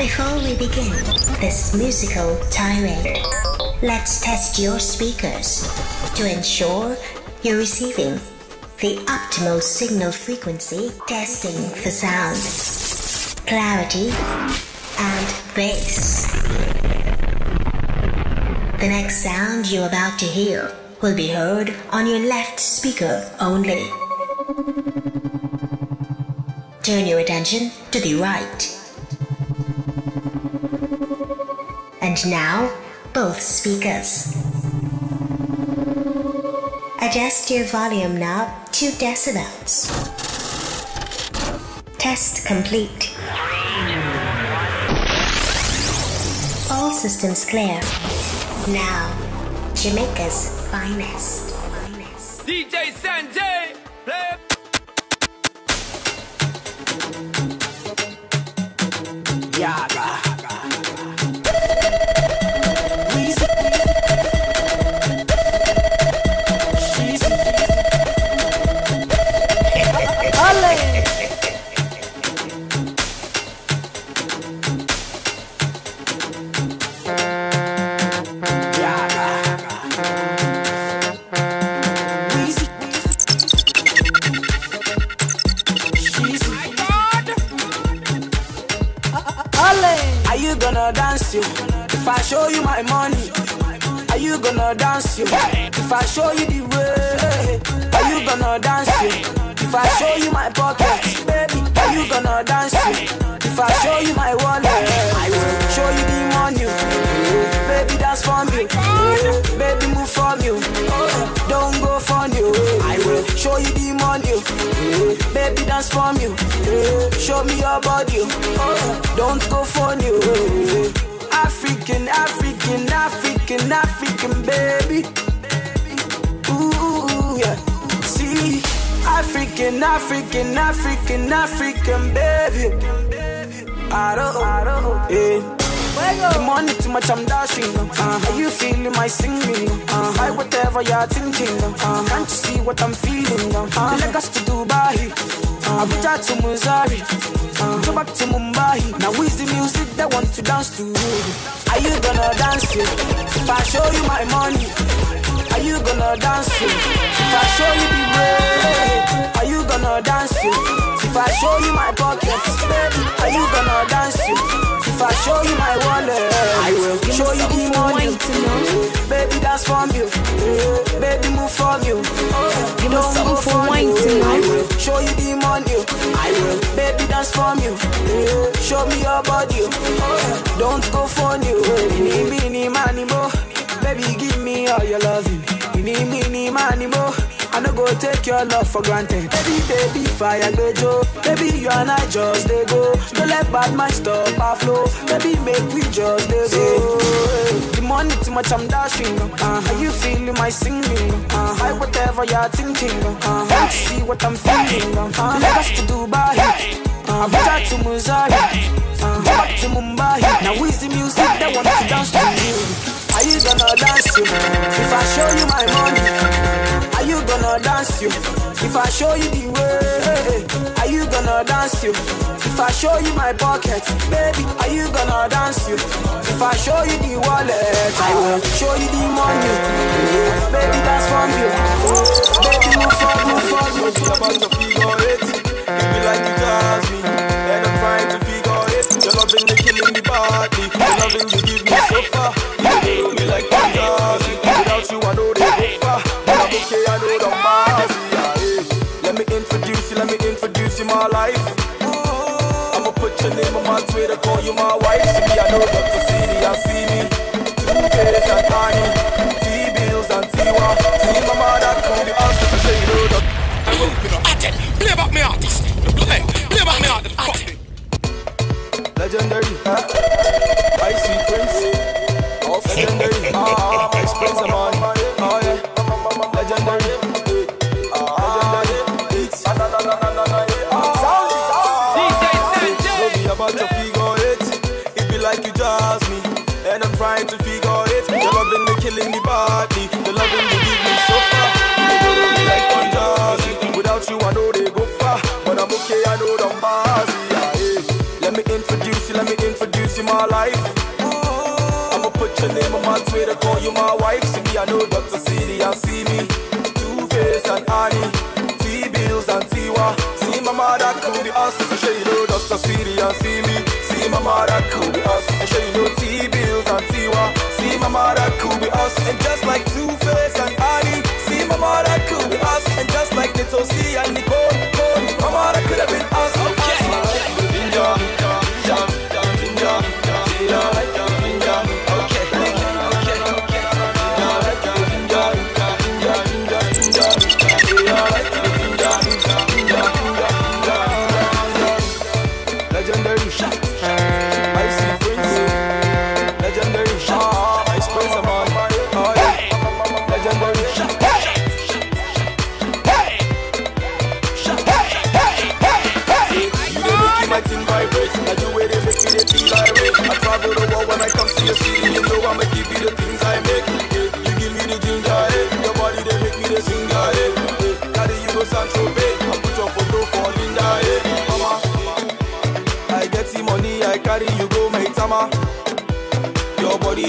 Before we begin this musical tirade, let's test your speakers to ensure you're receiving the optimal signal frequency testing for sound, clarity, and bass. The next sound you're about to hear will be heard on your left speaker only. Turn your attention to the right. And now, both speakers. Adjust your volume knob to decibels. Test complete. All systems clear. Now, Jamaica's finest. finest. DJ Sanjay, Are you gonna dance you? If I show you my money, are you gonna dance you? If I show you the way, are you gonna dance you? If I show you my pockets, baby, are you gonna dance you? If I show you my wallet, I will show you the money. Dance for me. Baby, move for me. Don't go for you. I will show you the money. Baby, dance for me. Show me your body. Don't go for you. African, African, African, African, baby. Ooh, yeah. See, African, African, African, African, baby. I don't, I don't, yeah. The money too much, I'm dashing. Uh, are you feeling my singing? Uh, I whatever you're thinking. Uh, can't you see what I'm feeling? Uh, the Lagos to Dubai, uh, Abuja to Missouri, uh, go back to Mumbai. Now is the music that want to dance to? Are you gonna dance it? If I show you my money, are you gonna dance it? If I show you the way, are you gonna dance it? If I show you my pockets, are you gonna dance it? If I show you my wallet, I will Give me show you the money. wine to know. Baby, dance for you. Baby, move oh, for you. Give me Don't for wine you. I will show you the money. I will. Baby, dance for you. Show me your body. Don't go for you. Mini, mini, money, mo. Baby, give me all your loving. Mini, mini, money, mo. I no go take your love for granted. Baby, baby, fire go Joe. Baby, you and I just they go. Don't let bad mind stop our flow. Baby, make we just they go. The money too much, I'm dashing. Uh, are you feeling my singing? Uh, I whatever you're thinking. Uh, want to see what I'm feeling? Uh, Lagos to Dubai. Uh, Abuja to Missouri. Uh, back to Mumbai. Now is the music that want to dance to you? Are you gonna dance you? If I show you my money, gonna dance you? If I show you the way, are you gonna dance you? If I show you my pockets, baby, are you gonna dance you? If I show you the wallet, I will show you the money. Baby, dance for you. Baby, move for, move for you. What you about to figure it? You be like you jazz me, and I'm trying to figure it. Your loving the killing the body, your loving you give me so far. You do me like you jazz me. Without you, I know you my life. I'ma put your name on my Twitter, call you my wife. See me, I know Dr. CD, I see me. Two Face and Tiny, Tee Billz and Tiwa. See my mother come the answer to say you know the Attend, play back me artist. Play, play back me artist. Fuck it. Legendary, huh? I see Prince. Legendary, ah, my Prince of man. Oh you, I know they go far. But I'm okay, I know them bars. Yeah, hey. Let me introduce you, let me introduce you my life. I'ma put your name on my Twitter, call you my wife. See me, I know Dr. City and see me. Two Face and Annie, Tee Billz and Tiwa. See my mother could be us. I sure you know Dr. City and see me. See my mother could be us. I sure you know Tee Billz and Tiwa. See my mother could be us. And just like Two Face and Annie, see my mother could be us. And just like Naeto C and Nicole, Cole, my mother could have been us.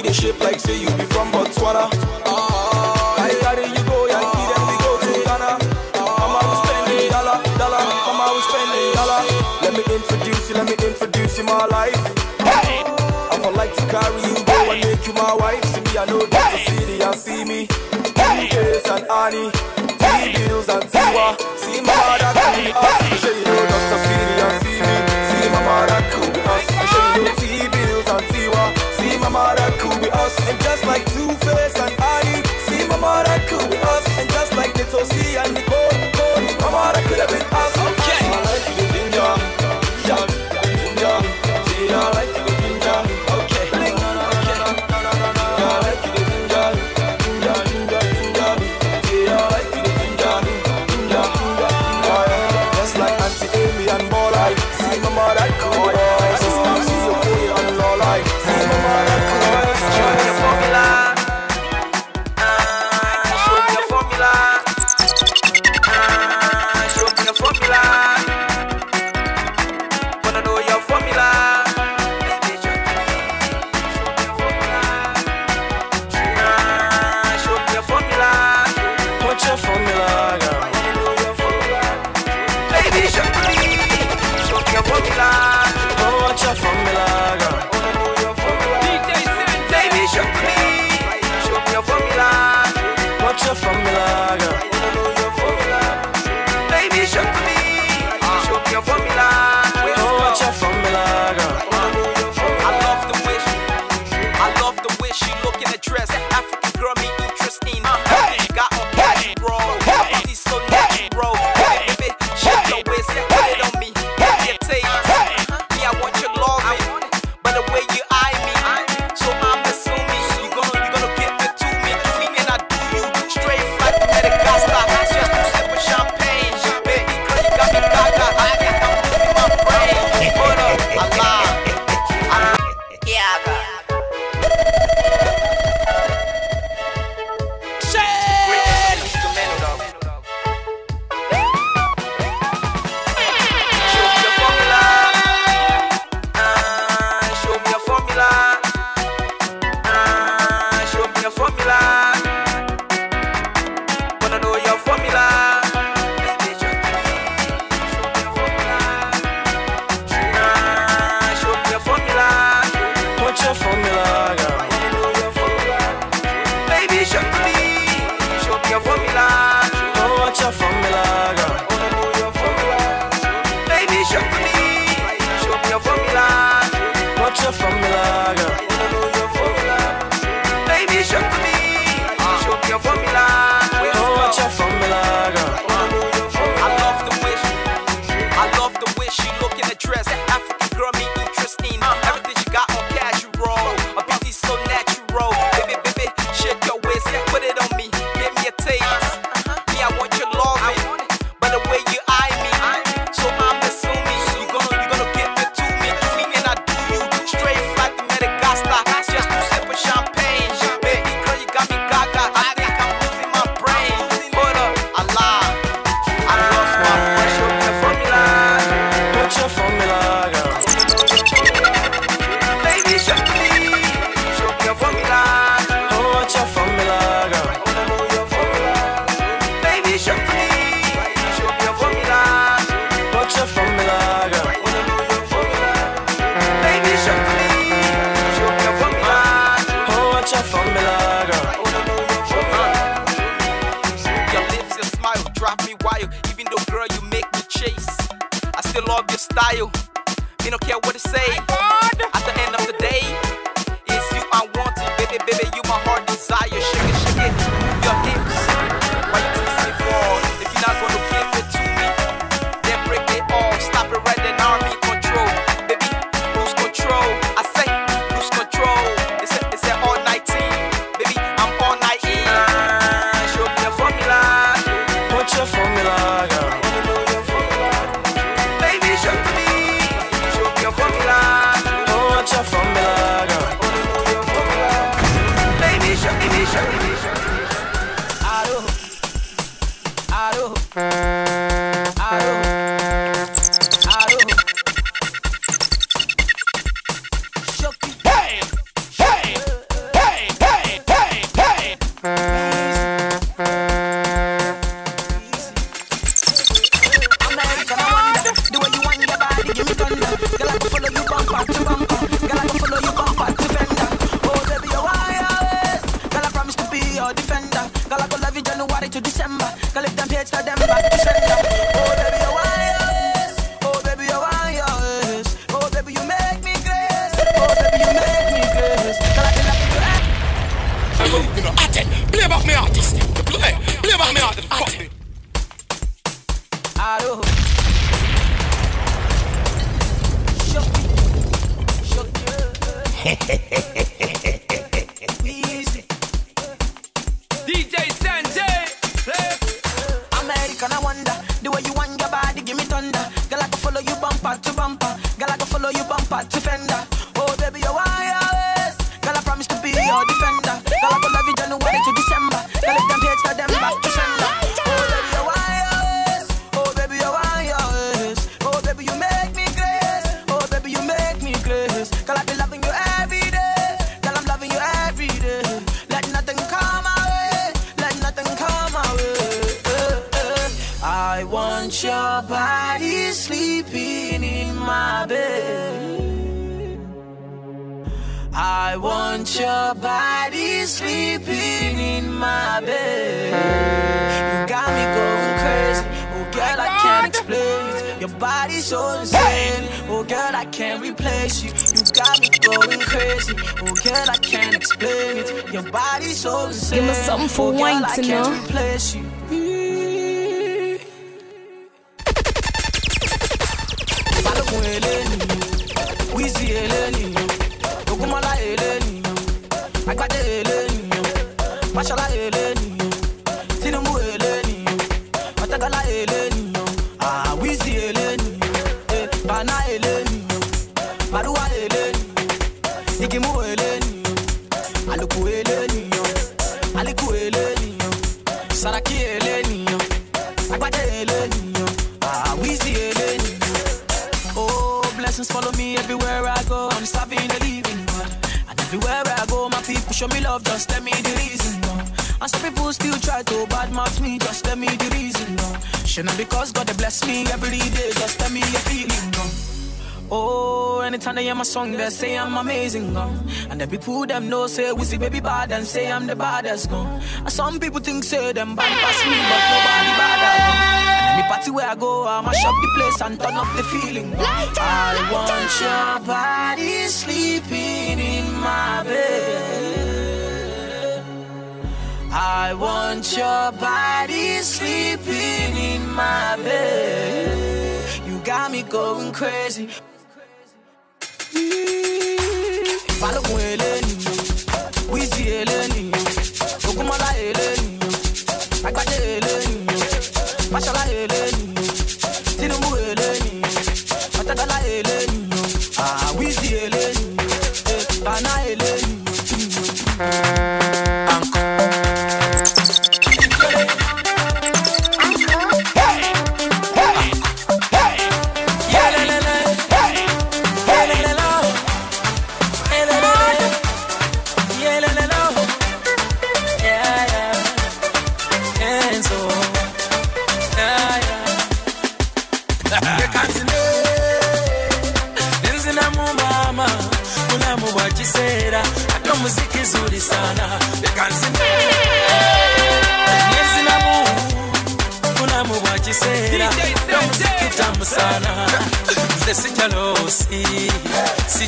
Body they shape like say you be from Botswana. Ah, I carry you go Yankee, then we go to Ghana. Mama we spending dollar, dollar. Mama we spending dollar. Let me introduce you, let me introduce you my life. I would like to carry you go and make you my wife. See me, I know Dr. CD and see me. Face and Annie, Tee Billz and Tiwa. See my mother cool be us. Been us. Your body sleeping in my bed. I want your body sleeping in my bed. You got me going crazy. Oh, girl, I can't explain it. Your body's so insane. Oh, girl, I can't replace you. You got me going crazy. Oh, girl, I can't explain it. Your body's so insane. Give me something for oh, girl, wine, I can't know. replace you. Past people still try to badmouth me, just tell me the reason. No. Shouldn't because God bless me every day, just tell me your feeling. No. Oh, anytime they hear my song, they say I'm amazing, gone. And the people them know say we see baby bad and say I'm the baddest, gone. And some people think say them bad past me, but nobody bad gone. And any party where I go, I mash up the place and turn up the feeling. Gone. I want your body sleeping in my bed. I want your body sleeping in my bed. You got me going crazy. Balokun eleni, eleni, eleni, eleni, eleni.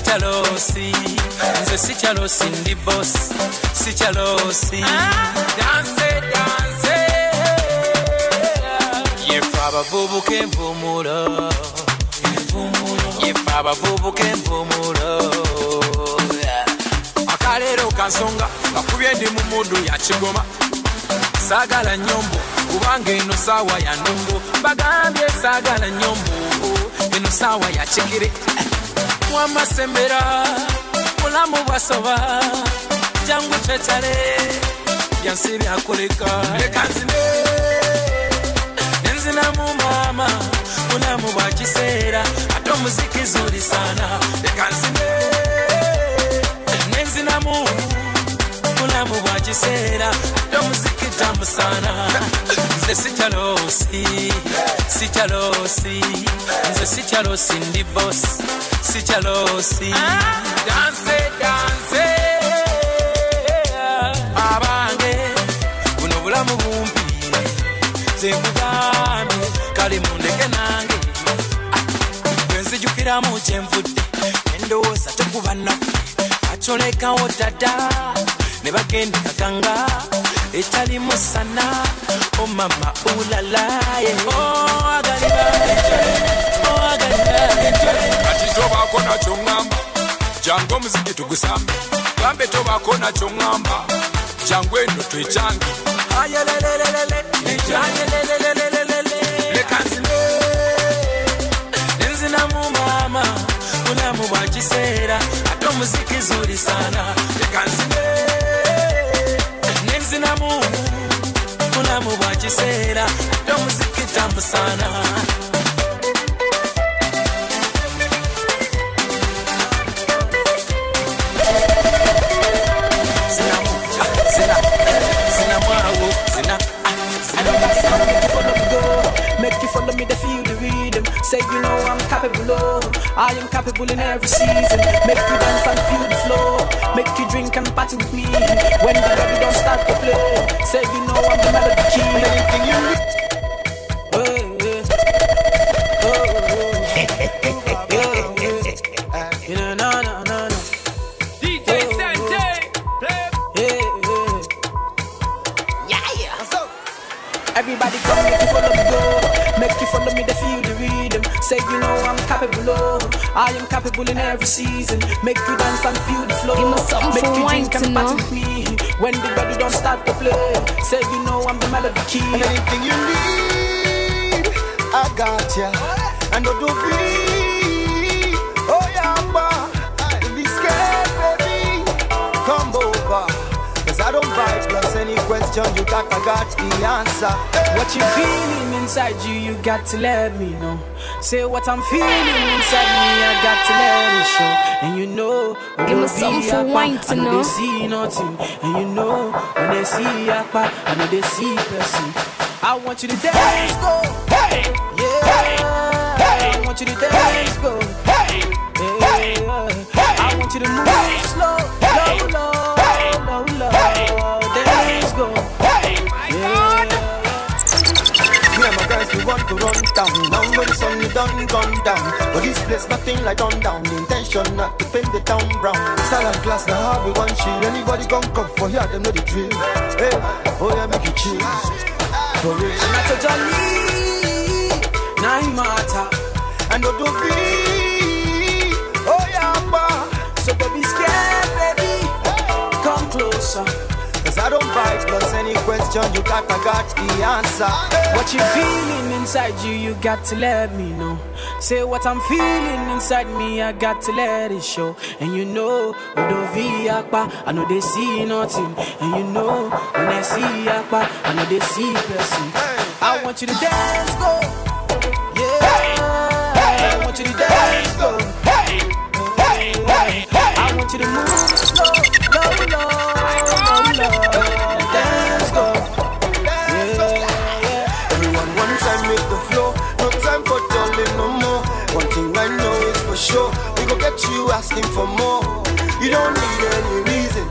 Sikyalosi nze sikyalosi ndi bos sikyalosi danse danse. Yefe abavubuka envumulo yefe abavubuka envumulo akaleero kansonga kakubye ndi mu mudu ya kigoma. Saagala nyombo kubanga eno saawa ya ndongo. Bagambye saagala nyombo eno saawa ya kigere mwamasembera mulamu bwasoba jangu twetale byansi byakoleka leka nzine nenzinamu maama mulamu bwa kiseera ate omuziki zuli sana. Leka nzine nenzinamu mulamu bwa kiseera. Ate omuziki tamu sana nze sikyalosi sikyalosi. Nze sikyalosi ndi bos sikyalosi. Danse danse. Abange buno bulamu bumpi. Zenkugambye kale mundeke nange. Bwenzijukiramu kyenvudde endowooza tekuba naffe. Acolekawo dada ne bagenda kaganga etali musana o mama ulalaye kati oh, oh, tobaako nakyo ŋŋamba jangu omuziki tugusambe. Gambe tobaako nakyo ŋŋamba jangu eno twekyange leka nzine nenzinamu maama bulamu bwa kiseera ate omuziki zuli sana nenzinamu bulamu bwa kiseera ate omuziki me make you follow me feel the rhythm. Say you know I'm capable of, I am capable in every season. Make you dance and feel the flow, make you drink and party with me. When the baby don't start to play, say you know I'm the melody king. Anything you need. Oh. Oh, oh. Everybody come make you follow me go Make you follow me to feel capable. Of I am capable in every season. Make you dance and feel the flow. Give me something Make for you wine drink and to party with me When the body don't start to play Say you know I'm the melody key. Anything you need, I got ya. And don't do question you got, I got the answer. What you feeling inside you, you got to let me know. Say what I'm feeling inside me, I got to let it show. And you know, when Give me they something see for Akpa, wine to I know know. they see nothing. And you know, when they see Akpa, I know they see person. I want you to dance, go. Hey, yeah. Hey, I want you to dance, go. Hey, yeah. I want you to move slow, low, low, low, low to run down. Now when the sun is done, gone down. But this place nothing like on down. The intention not to paint the town brown. Style and class, now how we want chill. Anybody come come for here, them know the drill. Hey, oh yeah, make it chill. For real. Not a jolly, he matter. And don't do be, Cause I don't bite plus any question you got, I got the answer. What you feeling inside you, you got to let me know. Say what I'm feeling inside me, I got to let it show. And you know, Odovi Akpa, I know they see nothing. And you know, when I see Akpa, I know they see person. I want you to dance, go. Yeah. I want you to dance, go. I want you to move asking for more. You don't need any reason,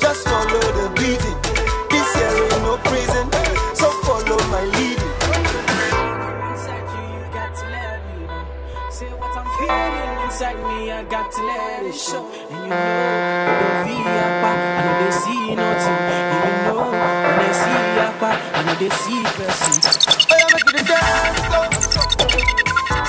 just follow the beating. This here ain't no prison, so follow my leading. Inside you, you got to let me know. Say what I'm feeling inside me, I got to let it show. And you know, I don't feel up, I know they see nothing. And you know, when they see up, I know they see person. It dance, go.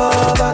I'm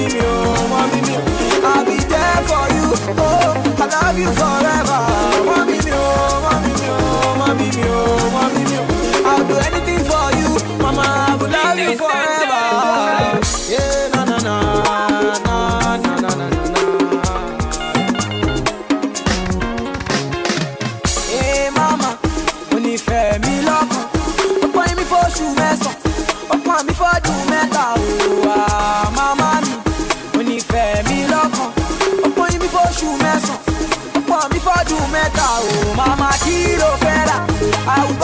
mommy me, oh, mommy me. I'll be there for you, oh, I love you forever. I'm Mama Kilo Fera.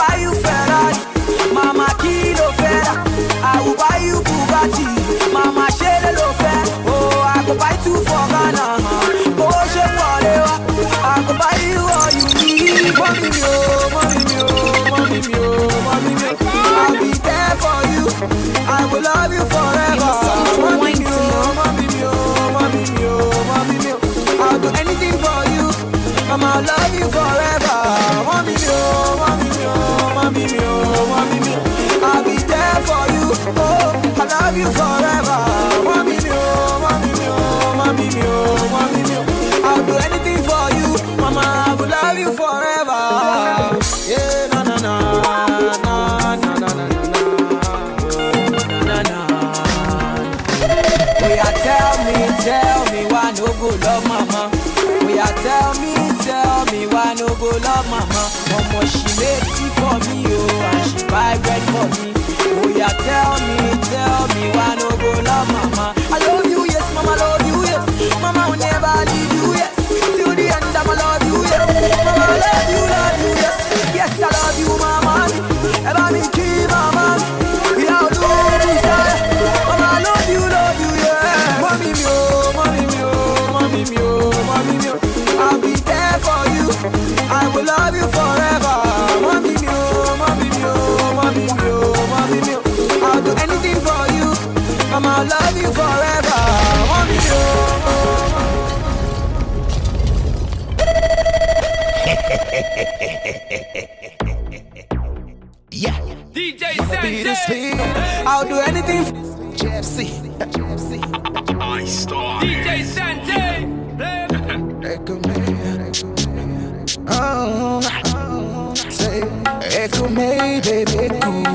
love you forever. Mommy oh, mommy oh, mommy oh, mommy I'll do anything for you, mama. I will love you forever. Yeah, na na na na na na na na na na. Tell me, tell me why no love mama. Tell me, tell me why no love mama. Mama, she make tea for me, oh, and she buy bread for me ya tell me, tell me why no go love mama. I love you, yes, mama, love you, yes. Mama will never leave I'll do anything for GFC. GFC. I star. DJ Sanjay. Echo me. Oh, oh, oh, say, echo me, baby.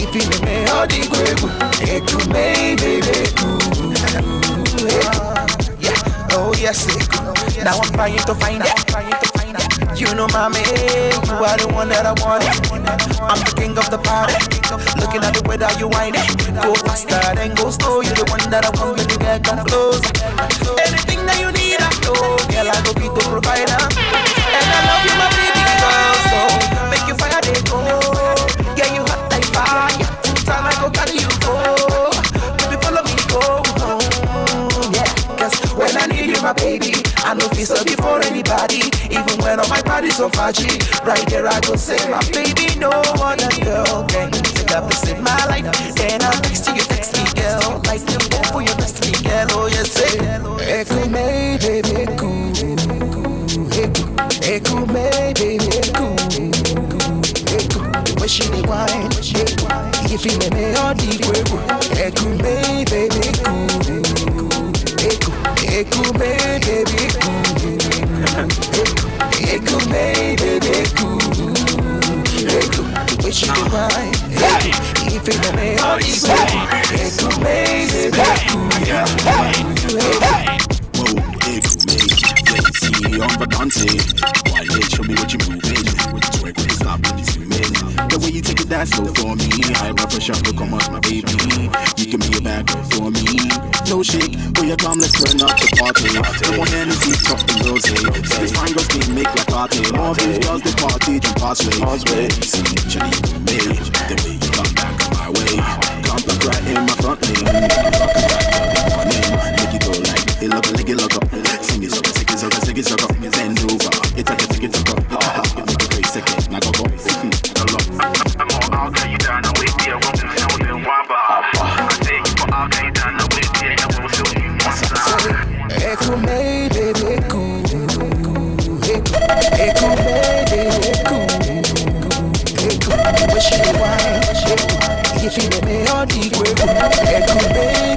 Eku me me odi kweku Eku me baby eku Yeah, oh yes eku Now I'm trying to find it. You know mommy, you are the one that I want. I'm the king of the party Looking at the way that you whine. It Go faster then go slow oh, You're the one that I want, baby girl, come close When all my body's so fudgy. Right there I go say, my baby, no other girl Can take up and save my life. Then I'll text you, text me, girl Like you go for your destiny, girl. Oh, yes, say Echo me, baby, cool Echo, echo me, baby, cool the way she dey whine If you make me all the way Echo me, baby, cool Echo, echo me, baby, cool Me, baby, Echo, the way she dey whine If you make me all the way Echo me, baby, cool Whoa, if me, Jay-Z on the dance Why they show me what you moving that slow for me. High blood pressure will come out my baby. You can be girl for me. No shake, but you come let's turn up the party. Come on energy, top the rose These fine girls can make like party. More beef girls, the party, jump past way See, Jenny, me The way you come back my way. Come back right in my front lane. It right till the morning Make it go like Hey, look, leg it, look up. Sing it, suck it, sing it, suck it, sing it, suck make me all the way,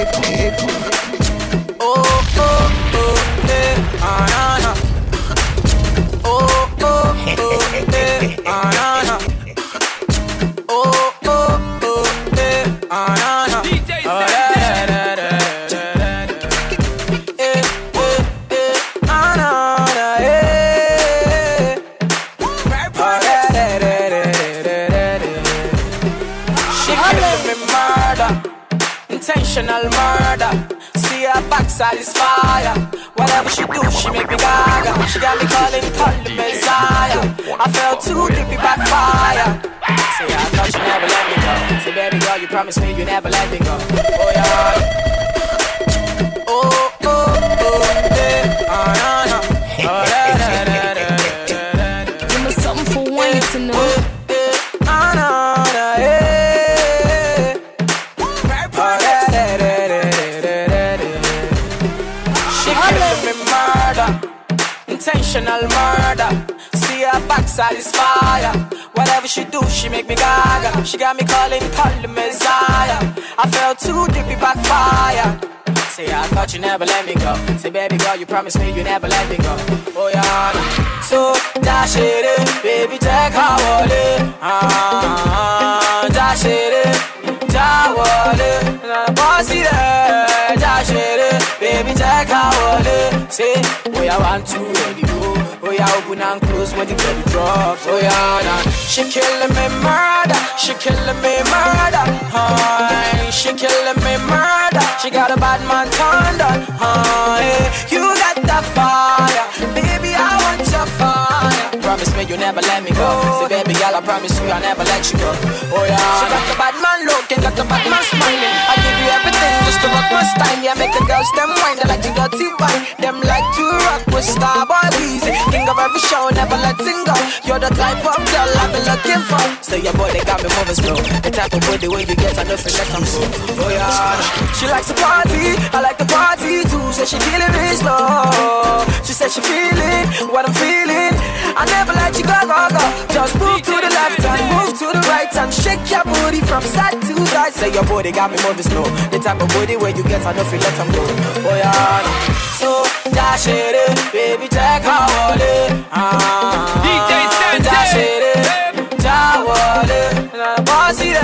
echo me gaga. She got me calling, call the Messiah. I fell too deep, it backfire. Say I thought you never let me go. Say baby girl, you promised me you never let me go. Oh yeah. Oh oh oh, eh, ah nah her backside fire. Whatever she do, she make me gaga. She got me calling, calling Messiah. I fell too deep, it backfire. Say I thought you never let me go. Say baby girl, you promised me you never let me go. Oh yeah. So dash it in, baby, take her wallet. Ah, dash it in, ja wallet. Bossy there, dash it in, baby, take her wallet. Say, oh yeah, one two go. Oh yeah, open and close when the baby drops. Oh yeah, nah. she killing me murder, she killing me murder. Hi, she killing me murder. She got a bad man turned on. Hi, you got that fire, baby, I want your fire. Promise me you never let me go. Oh. Say baby girl, I promise you I'll never let you go. Oh yeah, she got the bad man looking, got the bad man smiling. I give you everything my style. Yeah, make the girls them wine, they like to dirty wine. Them like to rock with Starboy Weezy. King of every show, never letting go. You're the type of girl I've been looking for. So your body got me moving slow. The type of body when you get, I know feel let them go. Oh yeah, she likes to party, I like to party too. So she feeling me slow. She said she feeling what I'm feeling. I never let you go, go, go. Just move to the left and move to the right and shake your booty from side to side. Say your body got me moving slow. The type of body where you get enough, you let them go. Oh yeah. So dash it, baby, check how all it. Ah, DJ Sanjay. Dash it, in, all it.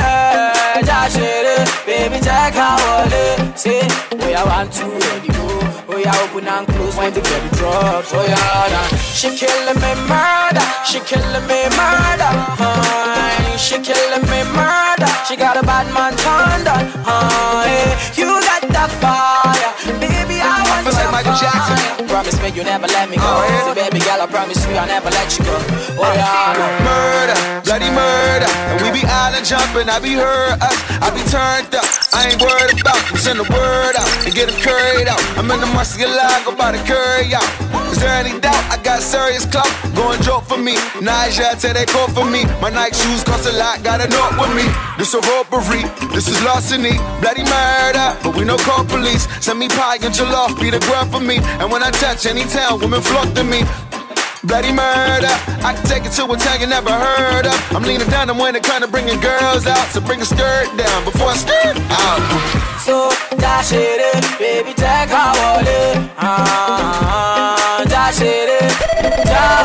Dash it, baby, check how all it. Say where I want you go. Oh yeah, open and close when the baby drops. Oh yeah, nah. she killing me murder, she killing me murder. She killing me murder. She got a bad man thunder. Uh, you got that fire, Jackson. Promise me you never let me go. Oh. So baby girl, I promise you I'll never let you go. Oh yeah, nah. Murder, bloody murder. And we be island jumping, I be heard us, I be turned up. I ain't worried about them, send the word out and get them curried out. I'm in the Murcielago about the curry out. Is there any doubt? I got serious clout. Going joke for me. Naja, say they call for me. My Nike shoes cost a lot, got a note with me. This a robbery, this is larceny, bloody murder. But we no call police. Send me pie and jollof, be the girl for me. And when I touch any town, women flock to me. Bloody murder, I can take it to a town you never heard of. I'm leaning down, I'm it kinda bringing girls out. So bring a skirt down before I skirt out. So dash it baby, take her wallet. Ah, dash it in, dash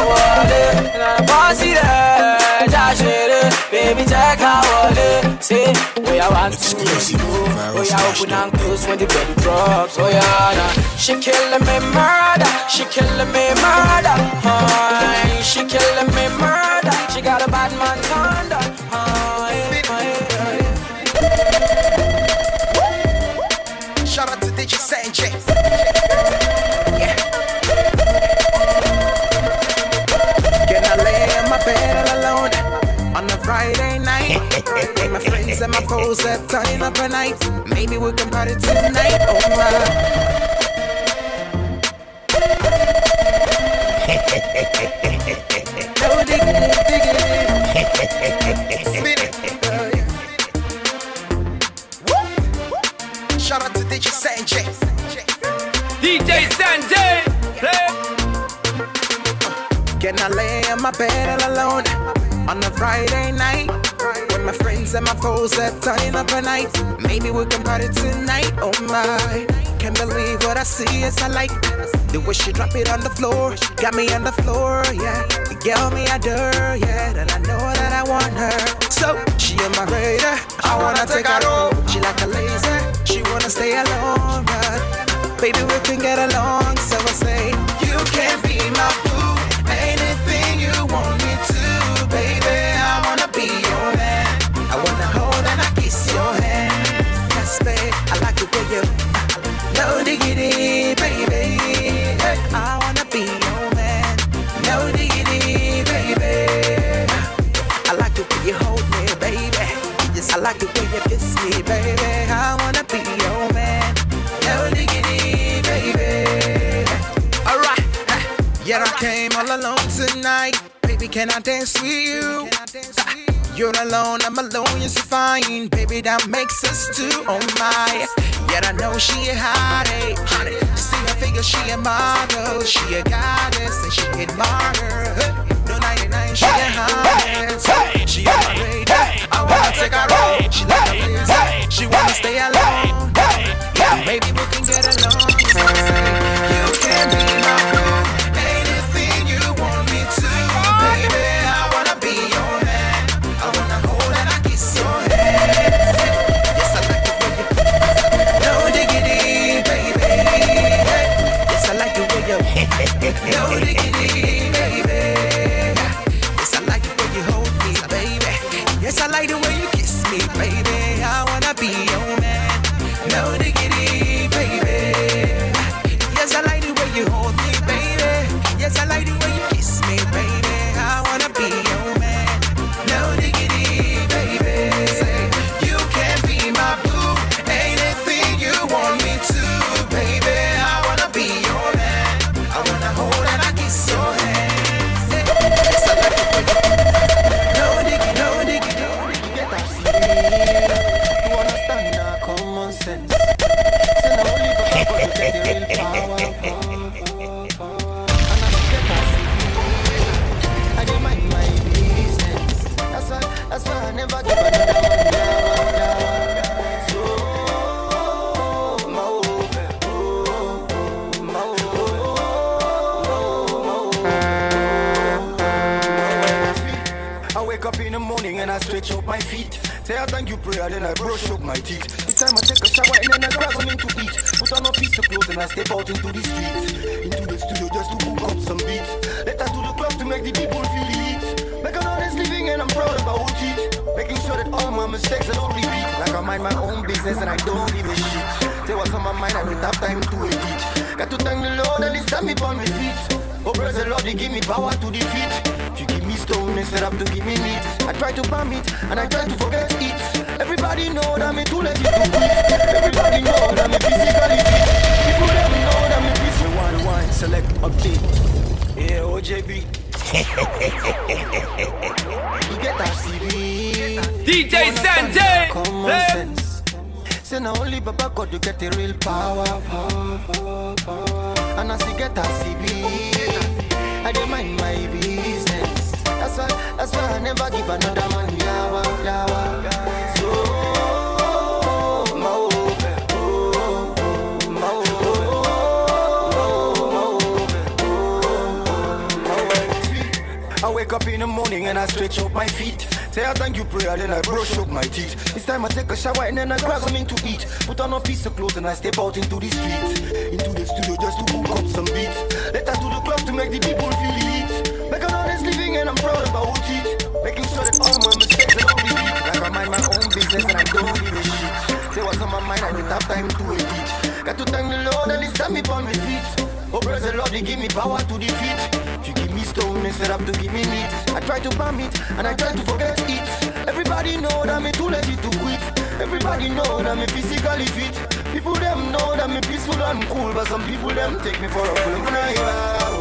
wallet. And boss it in, dash it in, baby, take her wallet. Say, we I want to go. We I open and close when the belly drops. Oh yeah, nah. She killing me murder, she killing me murder. Ah, she killing me murder. She got a bad man thunder. Eh. Shout out to DJ Sanjay. With my and my foes that turning up at night. Maybe we can party tonight. Oh my. No diggity, diggity. Spin it. Shout out to DJ Sanjay. DJ Sanjay, play. Can I lay in my bed all alone on a Friday night? With my friends and my foes that turning up at night. Maybe we can party tonight. Oh my. Can't believe what I see as I like. The way she drop it on the floor. Got me on the floor, yeah. The girl me adore, yeah. And I know that I want her. So she in my radar. I wanna take her home. She like a laser. She wanna stay alone, but baby we can get along. So I say you can't be my like the way you kiss me, baby. I wanna be your man. No diggity, baby. Alright, yeah, I came all alone tonight. Baby, can I dance uh, with you? You're alone, I'm alone, you're so fine. Baby, that makes us two, oh my. Yet I know she a hottie. See her figure, she a model. She a goddess and she admire. No 99, she a hottest. She on my radar. I wanna take her home. She like a laser. She wanna stay alone. Yeah, maybe we can get along. Say I thank you prayer, then I brush up my teeth. Each time I take a shower and then I grab something to eat. Put on a piece of clothes and I step out into the street. Into the studio just to cook up some beats. Let us to the club to make the people feel the heat. Make an honest living and I'm proud about it. Making sure that all my mistakes I don't repeat. Like I mind my own business and I don't give a shit. Say what's on my mind, I don't have time to edit. Got to thank the Lord and He stand me on my feet. Oh, praise the Lord, He give me power to defeat. You me stone instead of to give me meat. I try to bomb it and I try to forget it. Everybody know that me too legit to quit. Everybody know that me physically fit. People them know that me physically one one select update. Yeah, OJB. you get that CD. DJ Sanjay, Common sense. Say now only Baba God to get the real power, power, power, power. And as you get a CB, I don't mind my business. That's why, that's why I never give another man yawa, yawa. Oh, wake up in the morning and I stretch out my feet. Say I thank you prayer, then I brush up my teeth. It's time I take a shower and then I grab something to eat. Put on a piece of clothes and I step out into the street. Into the studio just to cook up some beats. Let us to the club to make the people feel heat. Make living and I'm proud about it. Making sure that all my mistakes don't repeat. Like I mind my own business and I don't give a shit. Say what's on my mind, I don't have time to edit. Got to thank the Lord and He stand me on my feet. Oh, praise the Lord, He give me power to defeat. You give me stone instead of to give me meat. I try to bomb it and I try to forget it. Everybody know that me too legit to quit. Everybody know that me physically fit. People them know that me peaceful and cool, but some people them take me for a fool.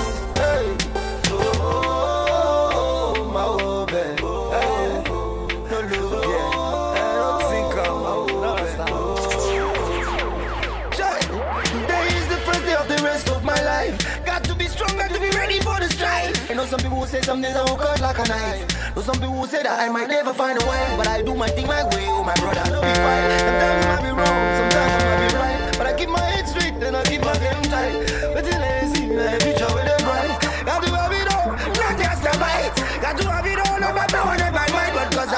some people who say some days I will cut like a knife. Know some people who say that I might never find a way, but I do my thing my way. Oh my brother, no be fine. Sometimes I might be wrong, sometimes I might be right, but I keep my head straight and I keep my game tight. But till I see my future with them bright. Got to have it all, not just a bite. Got to have it all, no matter what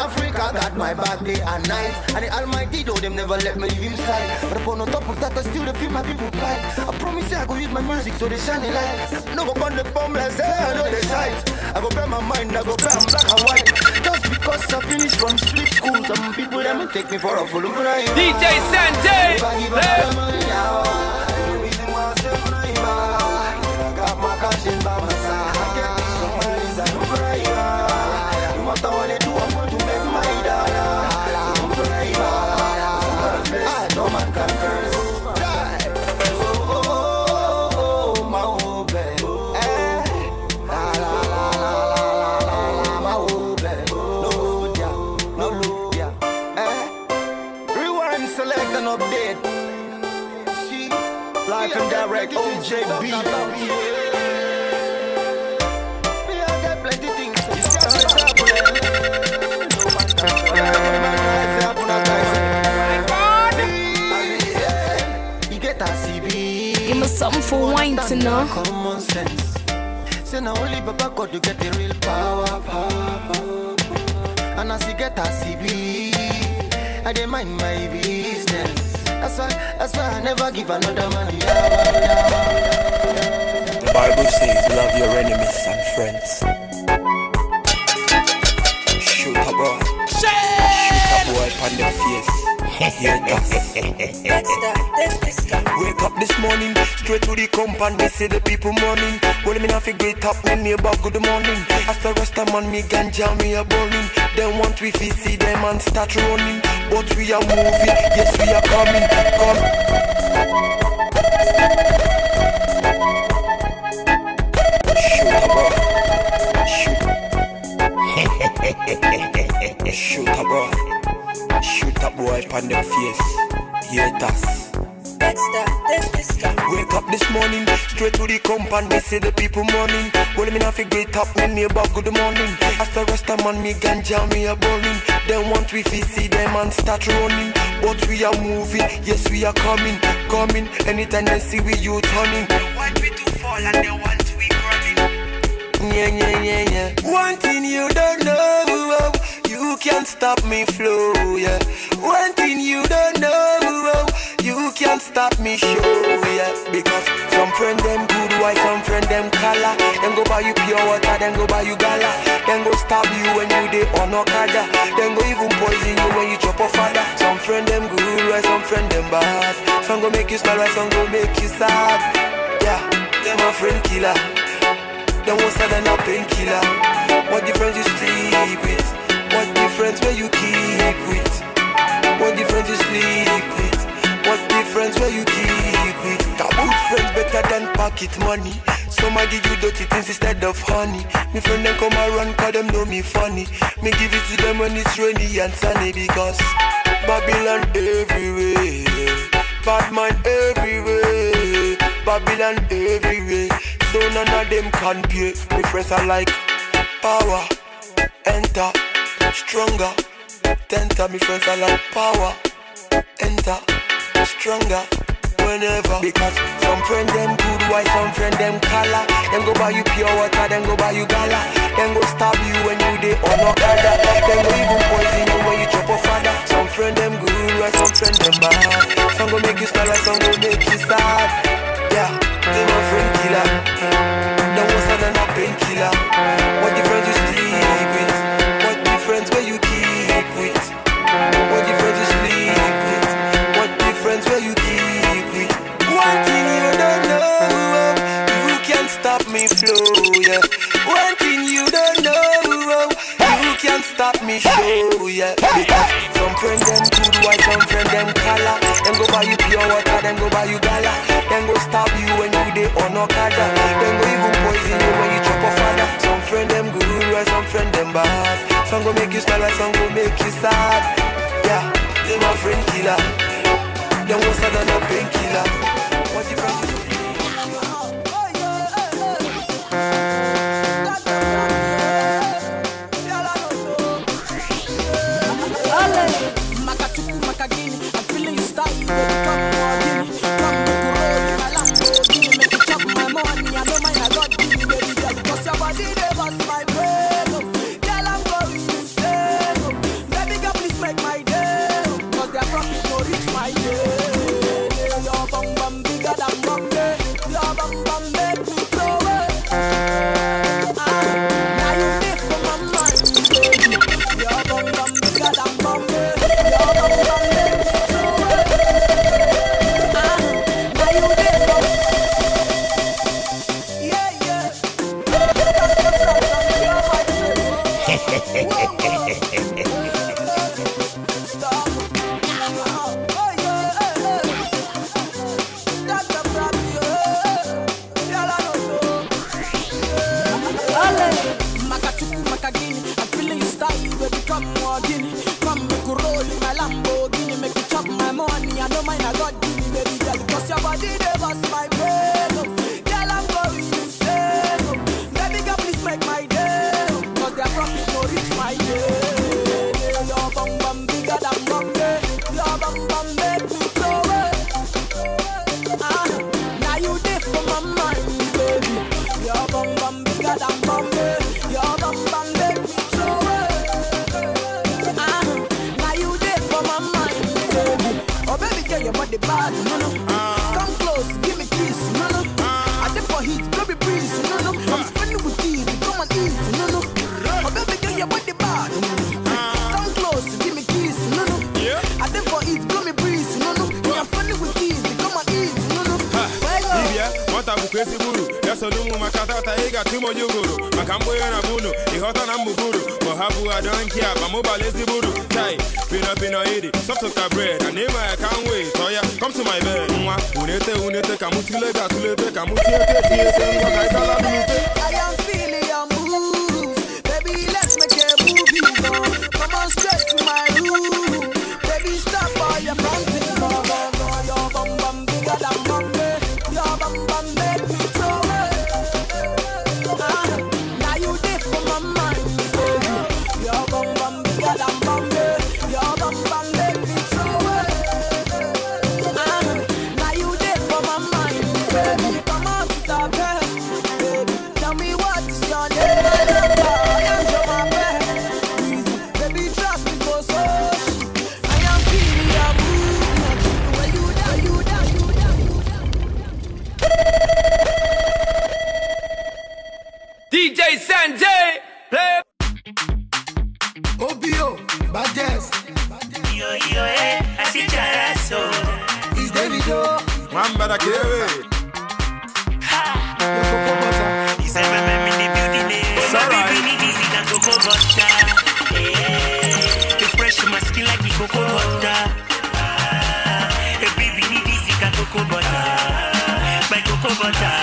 Africa got my back day and night. And the Almighty though them never let me leave him side. But upon the top of that, I still feel my people pride. I promise you I go use my music so they shine a light. No go burn the bomb like say I know the sight. I go burn my mind, I go burn black and white. Just because I finished from street school, some people them take me for a fool. DJ Sanjay, play. God to get the real power, power, power. And as you get a CB, I dey mind my business. That's why, that's why I never give another man yawa, yawa. The Bible says, love your enemies and friends. Shoot a boy. Shoot a boy upon their face. Wake up this morning, straight to the compound, they say the people morning. Well, me not get up, me neighbor good morning. As the rest of man, me ganja, me a burning. Then want we fi see them and start running. But we are moving, yes we are coming, come. Shoot boy. Shoot. Shoot boy. Boy upon them face. Haters. Wake up this morning, straight to the compound, me see the people morning. Well, me not get up, me neighbor, good morning. As the rest of man, me ganja, me a burning. Then want we see them and start running. But we are moving, yes we are coming, coming. Anytime they see we you turning. Want we to fall and they want we running. Yeah, yeah, yeah, yeah. One thing you don't know, oh, you can't stop me flow, yeah. One thing you don't know, oh, you can't stop me show, yeah. Because some friend them good white, some friend them color. Then go buy you pure water, then go buy you gala. Then go stab you when you dey on Okada. Then go even poison you when you chop a father. Some friend them good white, some friend them bad. Some go make you smile, while some go make you sad. Yeah, them a friend killer. Them worse than a painkiller. What difference you sleep with? What difference where you keep with? What difference you sleep with? What difference where you keep with? Taboo friends better than pocket money. Some I give you dirty things instead of honey. Me friend them come around cause them know me funny. Me give it to them when it's rainy and sunny because Babylon everywhere. Bad mind everywhere. Babylon everywhere. So none of them can pay. My friends are like power, enter, stronger. Tenter, my friends are like power, enter, stronger. Whenever because some friend them good white, some friend them color. Then go buy you pure water, then go buy you gala. Then go stab you when you dey on Okada. Then go even poison you when you chop a father. Some friend them good white, some friend them bad. Some go make you smile, some go make you sad. Yeah, they my friend killer. Flow, yeah. One thing you don't know, oh, you can't stop me show, oh, yeah. Because some friend them good white, some friend them color. Then go buy you pure water, then go buy you gala. Then go stab you when you dey on Okada. Then go even poison you when you chop a father. Some friend them good white, some friend them bad. Some go make you smile, some go make you sad. Yeah, they my friend killer. Them worse than a painkiller. What you Makatuku, nwata bụkwa ezigbo uru ya soro ụmụ maka tata ị ga-atụ m onye ugoro maka na bunu ịghọta na mgbuguru ma ha bụ adọnki a ma mụbala ezigbo chai pino pino iri sọftụka bred na ya ka m ya come to my bed. Nwa ka mụ tule ga atụlete ka ngwa ka ịtala I am. Baby, let's make. Come on straight to my room. Mamba da Kewe. He's a man in the building. eh. My baby need easy than cocoa butter. Eh, The fresh my skin like the cocoa butter. Ah, The baby need easy than cocoa butter. My cocoa butter.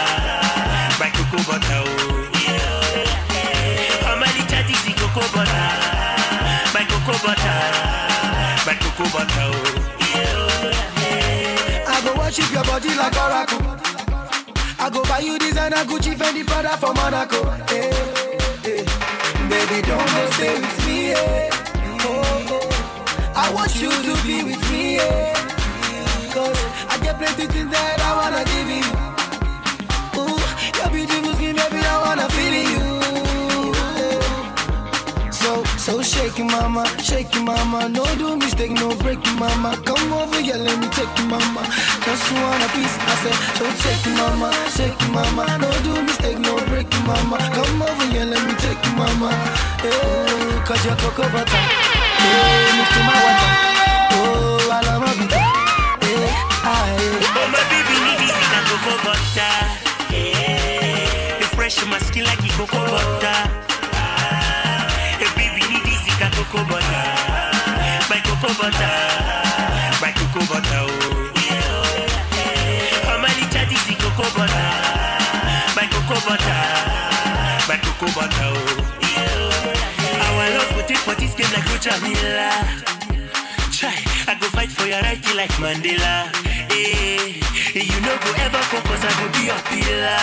My cocoa butter. Oh, yeah. How many chat is the cocoa butter? My cocoa butter. My cocoa butter. Oh, yeah. I go worship your body like Oracle. I go buy you designer Gucci Fendi Prada for Monaco. Hey, hey. Baby, don't go stay with me. eh. Oh, oh. I want you to be with me. eh. Cause I get plenty things that I wanna give you. Ooh, your beautiful skin, baby, I wanna feel you. So, shake it, mama, shake it, mama. No do mistake, no break it, mama. Come over here, let me take you, mama. Just want a piece, I said, so shake it, mama, shake it, mama. No do mistake, no break it, mama. Come over here, let me take you, mama. Hey, cause you're cocoa butter. Eh, hey, move to my water. Oh, I love my butter. Hey, eh, aye. Oh, my baby need cocoa butter. Yeah. The fresh my skin like cocoa butter. Cocoa butter. My cocoa butter. My cocoa butter. Oh, the cocoa butter? My cocoa butter. My cocoa butter. Oh. Our love game like. Try, I go fight for your right like Mandela. Hey, you go ever focus, I go be your pillar.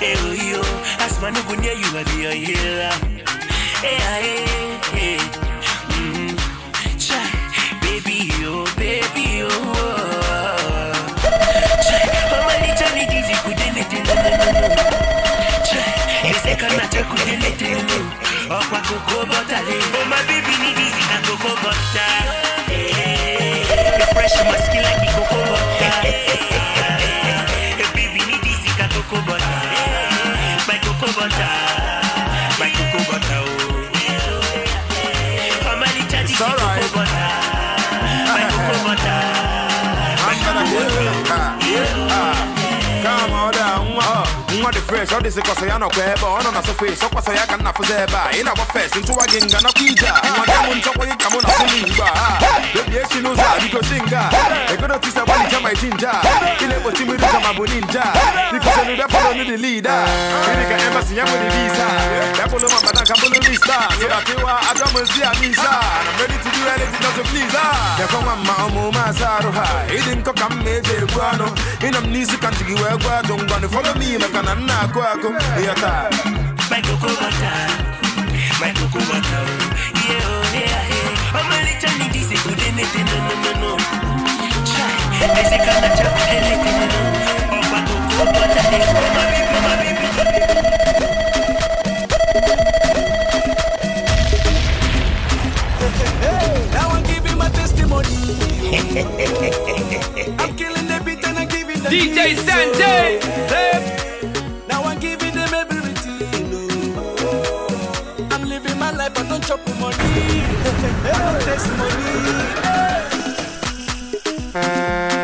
Hey, oh, yo, as man go near you, I be your. Hey, ah, hey, Oh, cocoa butter, oh, my baby need easy, na cocoa butter. Nwa dị fresh ọ dịzị kọsọ ya nọkwa ebe ọ nọ na sọfes ọkwasọ ya ka nna fụzi ebe a ị na-agba fest ntụwa gị nga nakwa ije a nwadị m nchọkwa gị ka mụ na fụlụ igbo a bebi esi n'ụzọ a biko si nga egodo tisa gbalịcha ma iji nja ile egbochi mmiri ka ma bụ ninja biko senu bịa fọlọ ndị lida gịnị ka embasi ya nwere visa. Ya bụlụ ma mbata ka bụlụ lista so that ịwa adọmụzi a misa na ready to do anything just to please her bịakwa nwa mma ọmụma asa ha ịdị nkọ ka m na-eji egbu anụ ịnọ m n'isi ka ntị gị wee gwa ajụ ngwanụ fọlọ m maka na nna ịghọta My cocoa butter. My cocoa butter. Yeah, oh, yeah, yeah. I'm need this, it could anything, no, no, no. Try. Say can I try anything, no, no. Oh, my cocoa butter. eh. Oh, my baby, my testimony. I'm killing the beat and I'm giving them DJ Sanjay. Now I'm giving them everything. oh. I'm living my life, I don't chop money. I don't taste money. My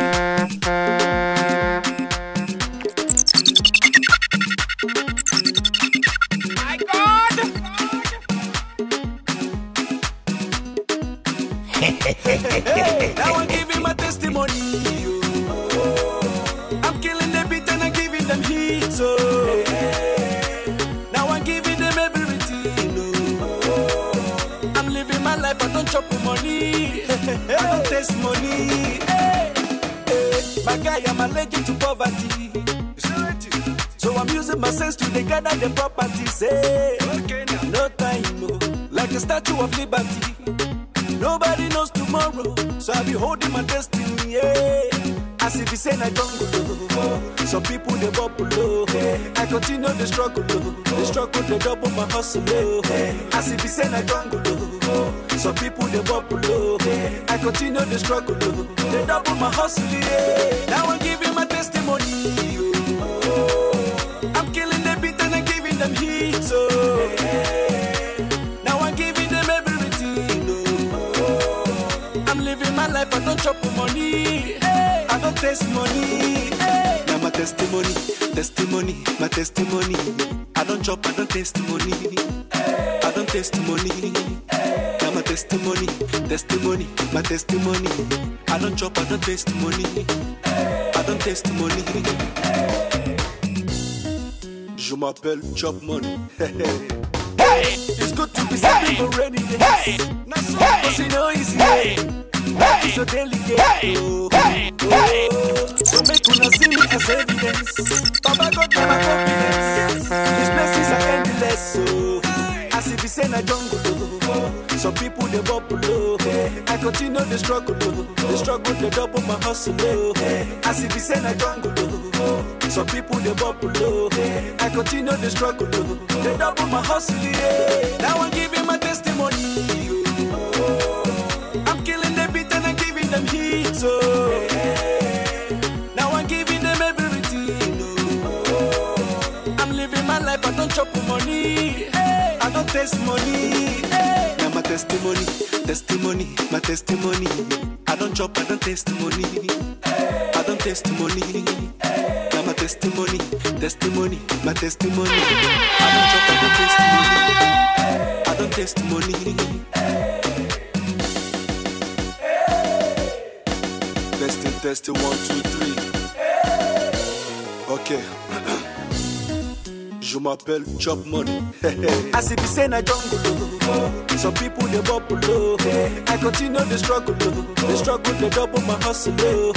now I'm giving my testimony. oh. I'm killing the beat and I'm giving them hits. Oh. Now I'm giving them everything. Oh. I'm living my life, I don't chop money. I don't taste money. Hey. Hey. My guy, I'm allergic to poverty. So I'm using my sense to gather the properties. Eh. Hey. No time, no. Like a statue of liberty. Nobody knows tomorrow, so I be holding my destiny. Yeah. As if it's say I jungle, oh. some people they bubble low. I continue the struggle, oh. the struggle they double my hustle. Oh. As if it's say I jungle, oh. some people they bubble low. I continue the struggle, oh. they double my hustle. Yeah. Now I'm giving my testimony. Don't taste money. Now my testimony, testimony, my testimony. I don't chop, I don't taste money. I don't taste money. Now my testimony, testimony, my testimony. I don't chop, I don't taste money. I don't taste money. Je m'appelle Chop Money. Hey. It's good to be saving for rainy days. Not so, cause you know easy. Life is so delicate. Oh, oh. So oh. make una see me as evidence. Baba God give my confidence. His blessings are endless. Oh. So as if he say na jungle. Oh. Some people they bubble. Oh. I continue the struggle. Oh. The struggle they double my hustle. Oh. As if he say na jungle. Oh. Some people they bubble. Oh. I continue the struggle. Oh. They double my hustle. Yeah. Now I'm giving my testimony. I don't. Now my testimony, testimony, my testimony. I don't chop, I don't taste money. I don't taste money. Now my testimony, testimony, my testimony. I don't chop, I don't taste money. I don't taste money. Testing, testing, one, two, three. Ok. Je m'appelle Chop Money. As if say na jungle. oh. Some people they bubble. oh. I continue the struggle. oh. The struggle they double my hustle. oh.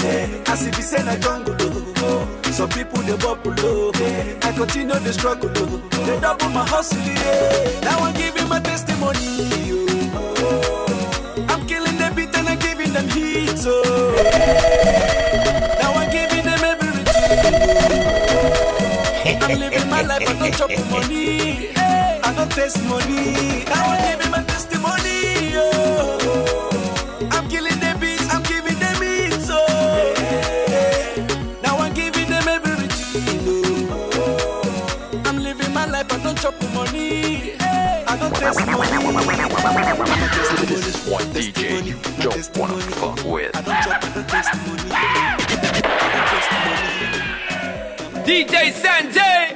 As if say na jungle. oh. Some people they bubble. oh. I continue the struggle. oh. They double my hustle. Now I'm giving my testimony. oh. I'm killing the beat and I'm giving them heat. Oh. Now I'm giving them everything. Oh. I'm living my life, I don't chop money. I don't taste money. Now I'm giving my testimony. Oh. I'm killing the beats, I'm giving them it. So now I'm giving them everything. Oh. I'm living my life, I don't chop money. I don't taste money. This is one DJ you don't wanna fuck with. DJ Sanjay.